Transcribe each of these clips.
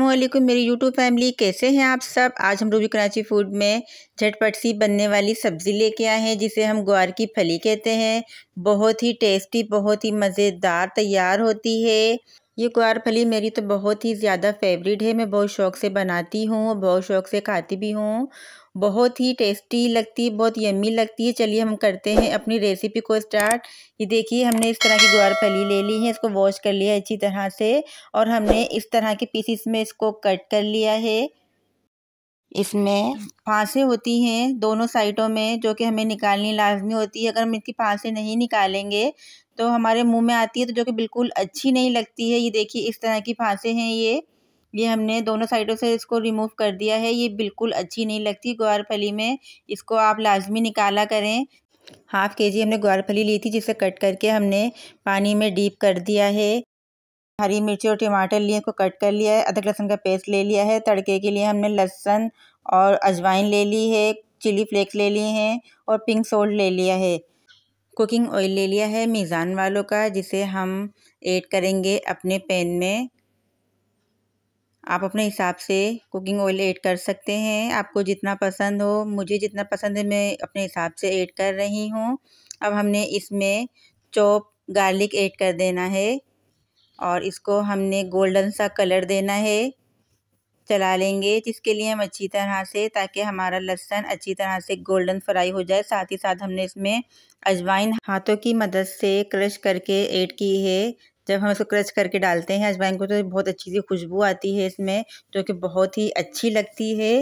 वालेकुम मेरी YouTube family, कैसे हैं आप सब? आज हम रूबी कराची फ़ूड में झटपट सी बनने वाली सब्ज़ी लेके आए हैं, जिसे हम ग्वार की फली कहते हैं। बहुत ही टेस्टी, बहुत ही मज़ेदार तैयार होती है। ये गुआर फली मेरी तो बहुत ही ज़्यादा फेवरेट है, मैं बहुत शौक़ से बनाती हूँ, बहुत शौक़ से खाती भी हूँ। बहुत ही टेस्टी लगती है बहुत यम्मी लगती है। चलिए हम करते हैं अपनी रेसिपी को स्टार्ट। ये देखिए, हमने इस तरह की ग्वार फली ले ली है, इसको वॉश कर लिया अच्छी तरह से और हमने इस तरह के पीसीस में इसको कट कर लिया है। इसमें फांसे होती हैं दोनों साइडों में, जो कि हमें निकालनी लाजमी होती है। अगर हम इसकी फांसे नहीं निकालेंगे तो हमारे मुँह में आती है तो जो कि बिल्कुल अच्छी नहीं लगती है। ये देखिए, इस तरह की फांसे हैं ये। ये हमने दोनों साइडों से इसको रिमूव कर दिया है। ये बिल्कुल अच्छी नहीं लगती ग्वार फली में। इसको आप लाजमी निकाला करें। हाफ़ के जी हमने ग्वार फली ली थी, जिसे कट करके हमने पानी में डीप कर दिया है। हरी मिर्ची और टमाटर लिए, को कट कर लिया है, अदरक लहसुन का पेस्ट ले लिया है, तड़के के लिए हमने लहसुन और अजवाइन ले ली है, चिली फ्लेक्स ले लिए हैं और पिंक सोल्ट ले लिया है। कुकिंग ऑयल ले लिया है मीज़ान वालों का, जिसे हम ऐड करेंगे अपने पैन में। आप अपने हिसाब से कुकिंग ऑयल ऐड कर सकते हैं। आपको जितना पसंद हो, मुझे जितना पसंद है, मैं अपने हिसाब से ऐड कर रही हूँ। अब हमने इसमें चॉप गार्लिक ऐड कर देना है। और इसको हमने गोल्डन सा कलर देना है। चला लेंगे, जिसके लिए हम अच्छी तरह से, ताकि हमारा लहसन अच्छी तरह से गोल्डन फ्राई हो जाए। साथ ही साथ हमने इसमें अजवाइन हाथों की मदद से क्रश करके ऐड की है। जब हम इसको क्रश करके डालते हैं, अजवाइन को तो बहुत अच्छी सी खुशबू आती है इसमें, जो कि बहुत ही अच्छी लगती है।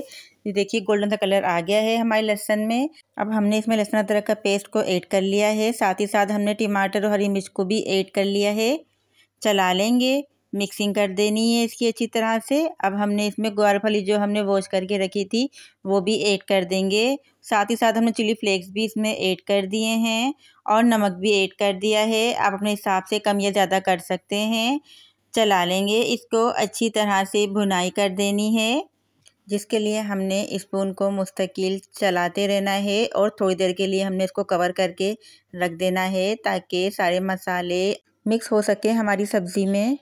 ये देखिए, गोल्डन सा कलर आ गया है हमारे लहसन में। अब हमने इसमें लहसुन अदरक का पेस्ट को ऐड कर लिया है। साथ ही साथ हमने टमाटर और हरी मिर्च को भी ऐड कर लिया है। चला लेंगे। मिक्सिंग कर देनी है इसकी अच्छी तरह से। अब हमने इसमें ग्वार फली जो हमने वॉश करके रखी थी, वो भी ऐड कर देंगे। साथ ही साथ हमने चिली फ्लेक्स भी इसमें ऐड कर दिए हैं और नमक भी ऐड कर दिया है। आप अपने हिसाब से कम या ज़्यादा कर सकते हैं। चला लेंगे। इसको अच्छी तरह से भुनाई कर देनी है, जिसके लिए हमने स्पून को मुस्तकिल चलाते रहना है और थोड़ी देर के लिए हमने इसको कवर करके रख देना है ताकि सारे मसाले मिक्स हो सके हमारी सब्ज़ी में।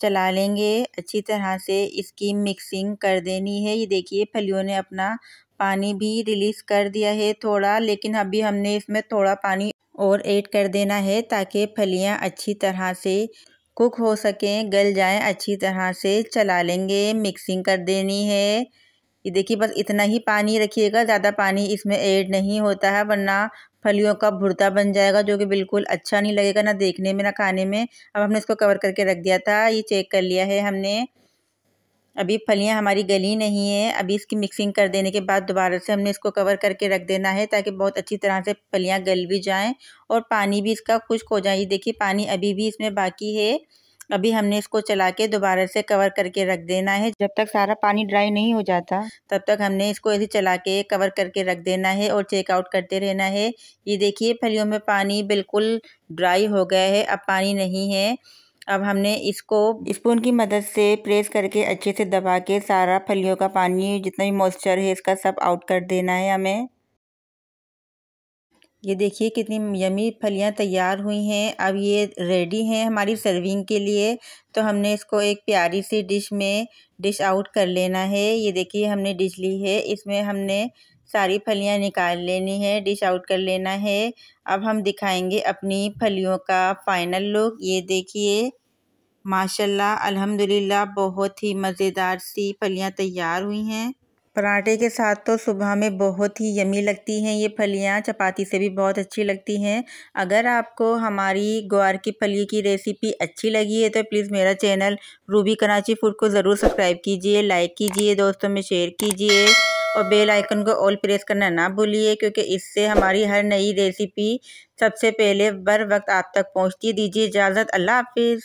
चला लेंगे। अच्छी तरह से इसकी मिक्सिंग कर देनी है। ये देखिए, फलियों ने अपना पानी भी रिलीज़ कर दिया है थोड़ा, लेकिन अभी हमने इसमें थोड़ा पानी और ऐड कर देना है ताकि फलियाँ अच्छी तरह से कुक हो सकें, गल जाएँ, अच्छी तरह से चला लेंगे। मिक्सिंग कर देनी है। ये देखिए, बस इतना ही पानी रखिएगा, ज़्यादा पानी इसमें ऐड नहीं होता है, वरना फलियों का भुरता बन जाएगा, जो कि बिल्कुल अच्छा नहीं लगेगा, ना देखने में, ना खाने में। अब हमने इसको कवर करके रख दिया था, ये चेक कर लिया है हमने। अभी फलियाँ हमारी गली नहीं है, अभी इसकी मिक्सिंग कर देने के बाद दोबारा से हमने इसको कवर करके रख देना है, ताकि बहुत अच्छी तरह से फलियाँ गल भी जाएँ, और पानी भी इसका खुश्क हो जाए। देखिए, पानी अभी भी इसमें बाकी है। अभी हमने इसको चला के दोबारा से कवर करके रख देना है। जब तक सारा पानी ड्राई नहीं हो जाता, तब तक हमने इसको ऐसे चला के कवर करके रख देना है और चेकआउट करते रहना है। ये देखिए, फलियों में पानी बिल्कुल ड्राई हो गया है, अब पानी नहीं है। अब हमने इसको स्पून की मदद से प्रेस करके अच्छे से दबा के सारा फलियों का पानी, जितना भी मॉइस्चर है, इसका सब आउट कर देना है हमें। ये देखिए कितनी यमी फलियाँ तैयार हुई हैं। अब ये रेडी हैं हमारी सर्विंग के लिए। तो हमने इसको एक प्यारी सी डिश में डिश आउट कर लेना है। ये देखिए हमने डिश ली है। इसमें हमने सारी फलियाँ निकाल लेनी है डिश आउट कर लेना है। अब हम दिखाएँगे अपनी फलियों का फाइनल लुक ये देखिए, माशाल्लाह, अल्हम्दुलिल्लाह, बहुत ही मज़ेदार सी फलियाँ तैयार हुई हैं। पराठे के साथ तो सुबह में बहुत ही यमी लगती हैं ये फलियाँ, चपाती से भी बहुत अच्छी लगती हैं। अगर आपको हमारी ग्वार की फली की रेसिपी अच्छी लगी है तो प्लीज़ मेरा चैनल रूबी कराची फ़ूड को ज़रूर सब्सक्राइब कीजिए लाइक कीजिए, दोस्तों में शेयर कीजिए और बेल आइकन को ऑल प्रेस करना ना भूलिए, क्योंकि इससे हमारी हर नई रेसिपी सबसे पहले बर वक्त आप तक पहुँचती दीजिए इजाज़त, अल्लाह हाफिज़।